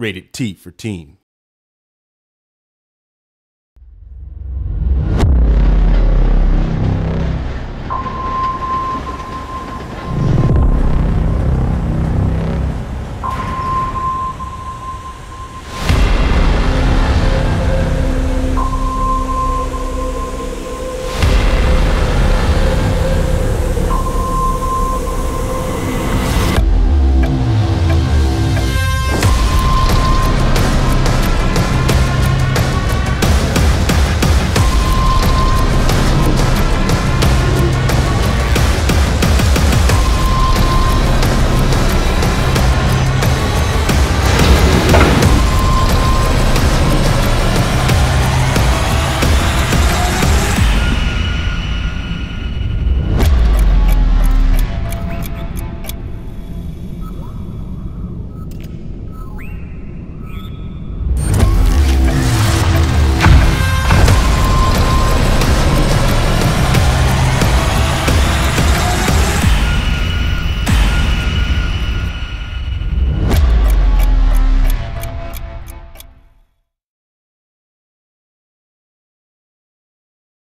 Rated T for teen.